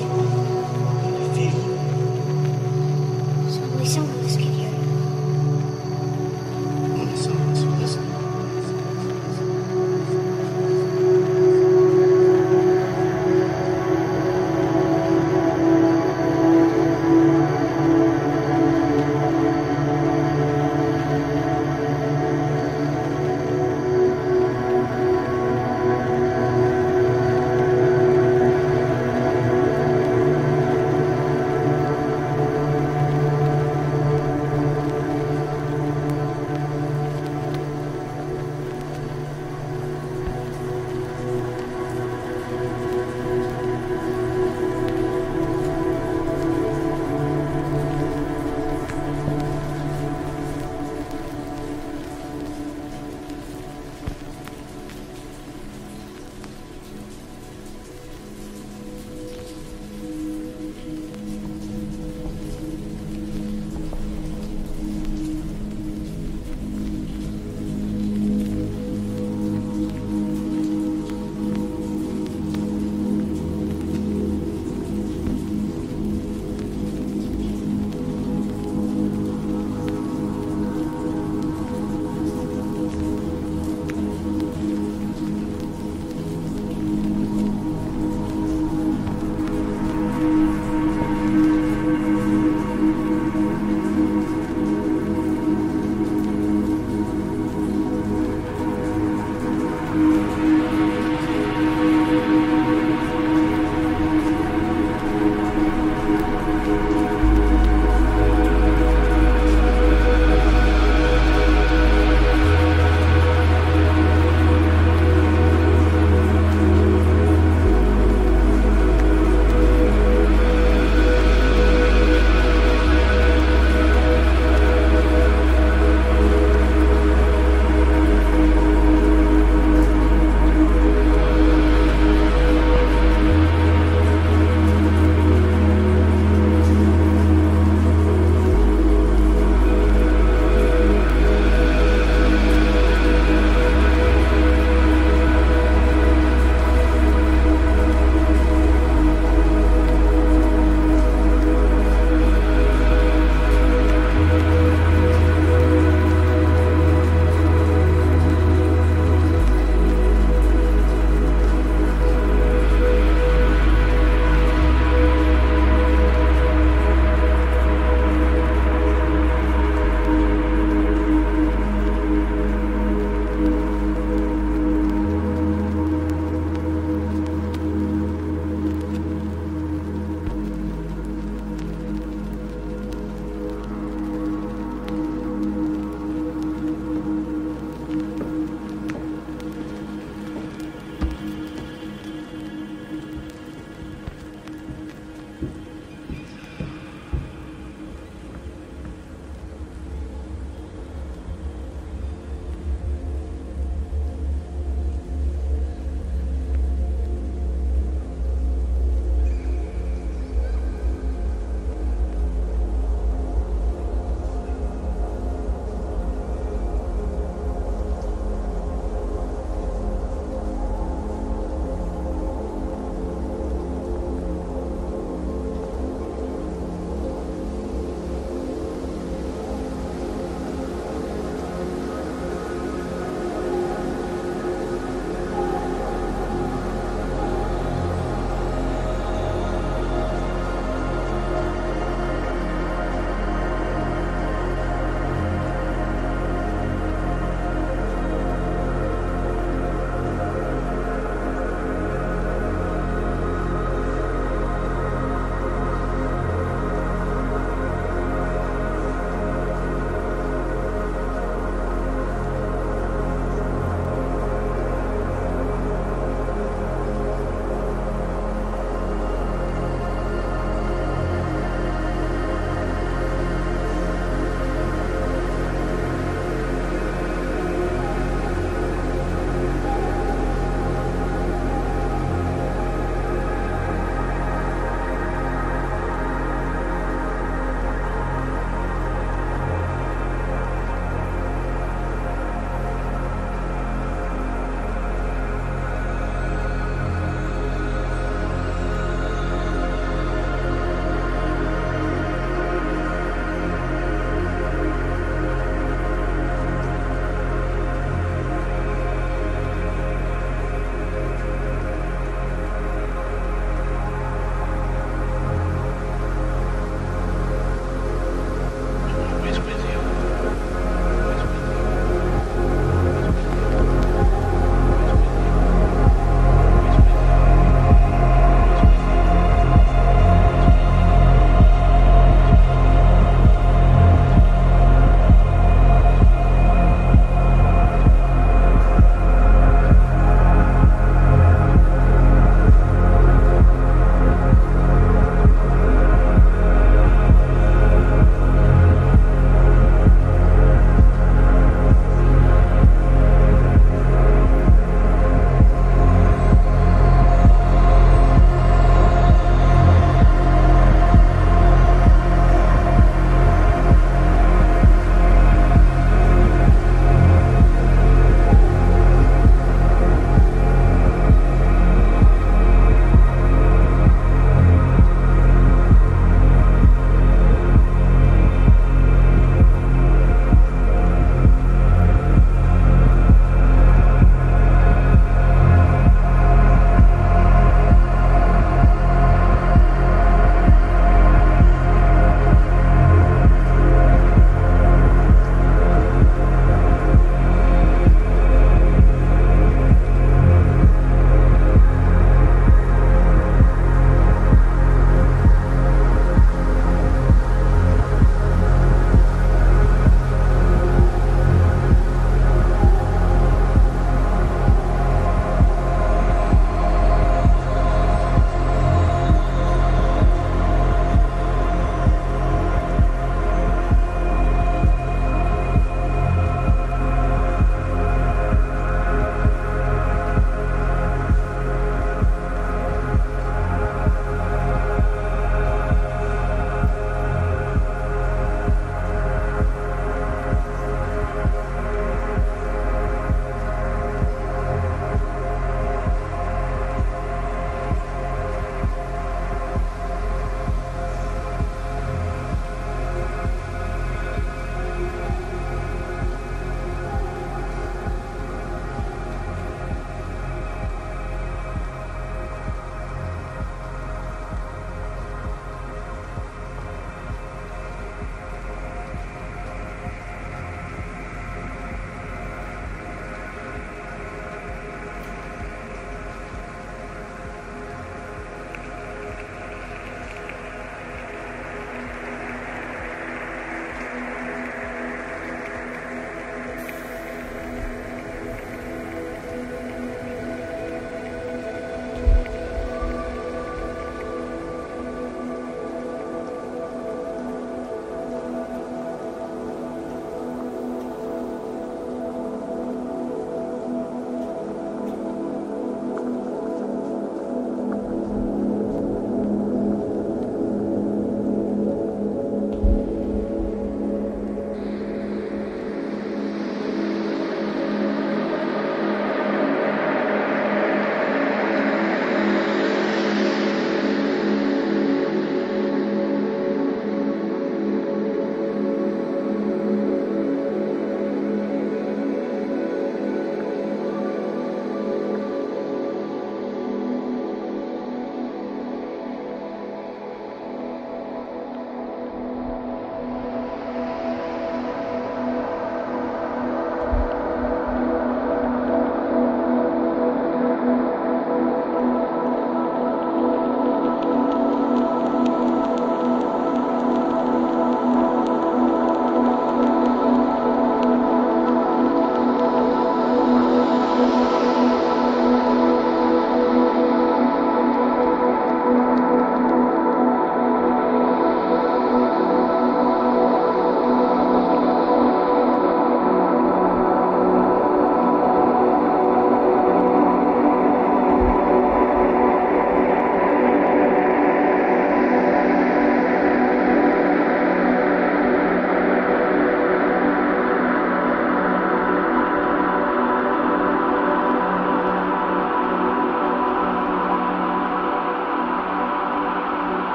music.